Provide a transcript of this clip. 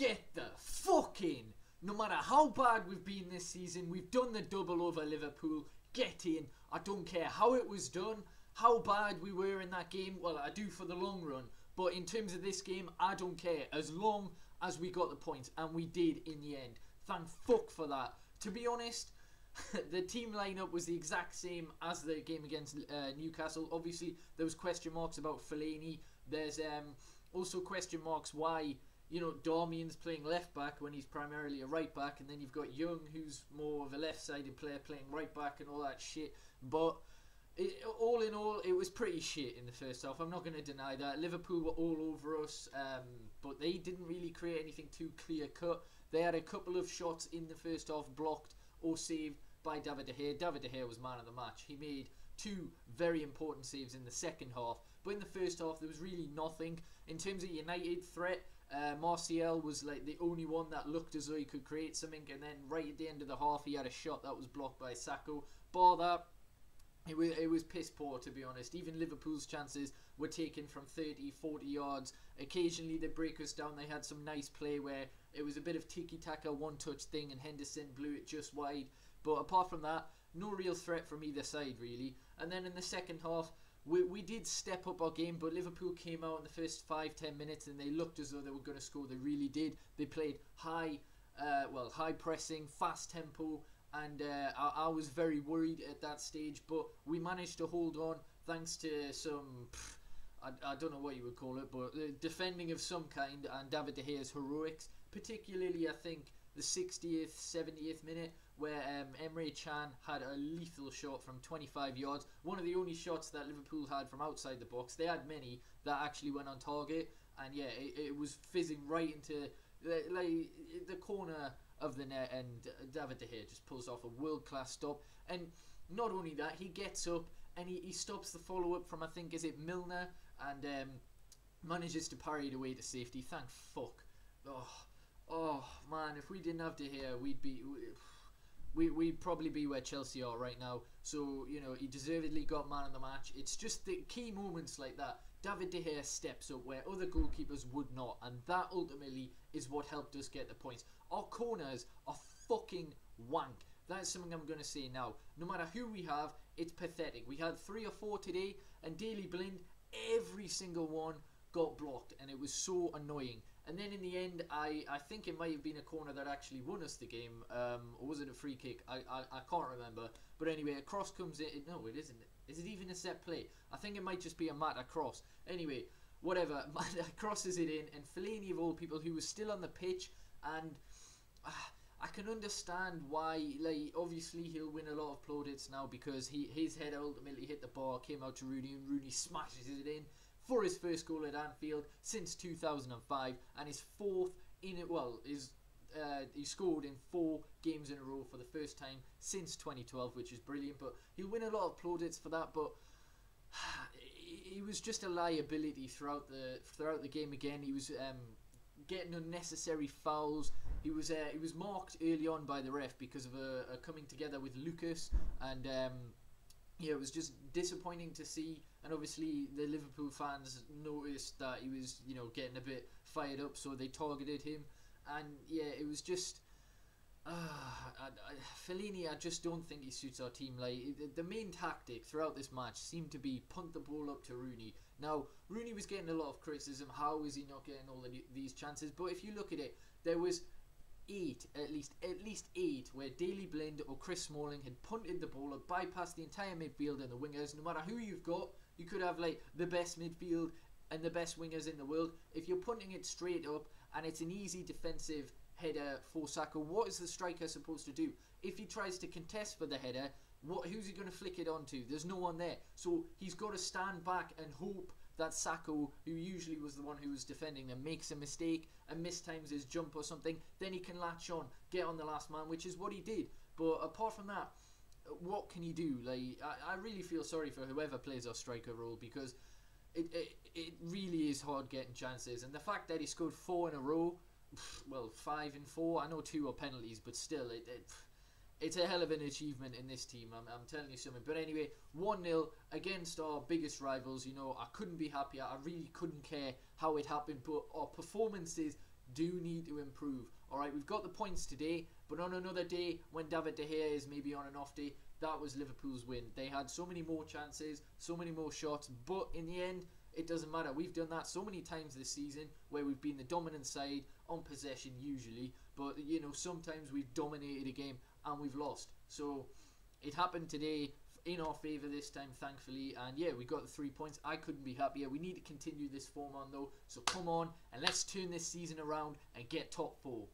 get the fucking. No matter how bad we've been this season, we've done the double over Liverpool. Get in. I don't care how it was done, how bad we were in that game. Well, I do for the long run. But in terms of this game, I don't care. As long as we got the points, and we did in the end. Thank fuck for that. To be honest, the team lineup was the exact same as the game against uh, Newcastle. Obviously, there was question marks about Fellaini. There's um, also question marks why you know Darmian's playing left back when he's primarily a right back, and then you've got Young, who's more of a left-sided player, playing right back and all that shit. But it, all in all, it was pretty shit in the first half. I'm not going to deny that. Liverpool were all over us, um, but they didn't really create anything too clear cut. They had a couple of shots in the first half blocked or saved by David De Gea. David De Gea was man of the match. He made two very important saves in the second half, but in the first half there was really nothing in terms of United threat. Uh, Martial was like the only one that looked as though he could create something, and then right at the end of the half, he had a shot that was blocked by Sakho. Bar that, it was, it was piss poor to be honest. Even Liverpool's chances were taken from 30, 40 yards. Occasionally they break us down. They had some nice play where it was a bit of tiki taka, one touch thing, and Henderson blew it just wide. But apart from that, no real threat from either side really. And then in the second half, we, we did step up our game, but Liverpool came out in the first five ten minutes and they looked as though they were going to score. They really did. They played high, uh, well, high pressing, fast tempo, and uh, I, I, was very worried at that stage. But we managed to hold on thanks to some. Pff, I, I don't know what you would call it, but defending of some kind and David De Gea's heroics, particularly I think the 60th, 70th minute where um, Emre Can had a lethal shot from 25 yards. One of the only shots that Liverpool had from outside the box. They had many that actually went on target, and yeah, it, it was fizzing right into the, like the corner of the net, and David De Gea just pulls off a world class stop. And not only that, he gets up and he, he stops the follow up from I think is it Milner and um, manages to parry it away to safety. Thank fuck. Oh, oh man, if we didn't have De Gea, we'd be. We, we'd probably be where Chelsea are right now. So, you know, he deservedly got man of the match. It's just the key moments like that. David De Gea steps up where other goalkeepers would not, and that ultimately is what helped us get the points. Our corners are fucking wank. That's something I'm going to say now. No matter who we have, it's pathetic. We had three or four today, and Daley Blind, every single one got blocked, and it was so annoying. And then in the end, I, I think it might have been a corner that actually won us the game. Um, or was it a free kick? I, I, I can't remember. But anyway, a cross comes in. No, it isn't. Is it even a set play? I think it might just be a Mata cross. Anyway, whatever. Mata crosses it in, and Fellaini of all people, who was still on the pitch, and uh, I can understand why. Like, obviously, he'll win a lot of plaudits now because he his head ultimately hit the bar, came out to Rooney, and Rooney smashes it in for his first goal at Anfield since 2005 and his fourth in it. Well, is uh, he scored in four games in a row for the first time since 2012, which is brilliant. But he'll win a lot of plaudits for that. But he was just a liability throughout the throughout the game. Again, he was um, getting unnecessary fouls. He was uh, he was marked early on by the ref because of a, a coming together with Lucas, and um, yeah, it was just disappointing to see and obviously the Liverpool fans noticed that he was, you know, getting a bit fired up, so they targeted him, and yeah, it was just. Uh, I, I, Fellaini, I just don't think he suits our team. Like the, the main tactic throughout this match seemed to be punt the ball up to Rooney. Now Rooney was getting a lot of criticism. How is he not getting all of these chances? But if you look at it, there was eight, at least at least eight, where Daley Blind or Chris Smalling had punted the ball up, bypassed the entire midfield and the wingers. No matter who you've got, you could have like the best midfield and the best wingers in the world. If you're punting it straight up and it's an easy defensive header for Sakho, what is the striker supposed to do? If he tries to contest for the header, what who's he going to flick it onto? There's no one there. So he's got to stand back and hope that Sakho, who usually was the one who was defending them, makes a mistake and mistimes his jump or something. Then he can latch on, get on the last man, which is what he did. But apart from that, what can you do? Like, I, I really feel sorry for whoever plays our striker role because it, it it really is hard getting chances, and the fact that he scored four in a row, well, five and four. I know two are penalties, but still, it, it it's a hell of an achievement in this team. I'm, I'm telling you something. But anyway, 1 0 against our biggest rivals. You know, I couldn't be happier. I really couldn't care how it happened. But our performances do need to improve. All right, we've got the points today, but on another day when David De Gea is maybe on an off day, that was Liverpool's win. They had so many more chances, so many more shots, but in the end, it doesn't matter. We've done that so many times this season where we've been the dominant side on possession usually, but you know sometimes we've dominated a game and we've lost. So it happened today in our favour this time, thankfully. And yeah, we got the three points. I couldn't be happier. We need to continue this form on though. So come on and let's turn this season around and get top four.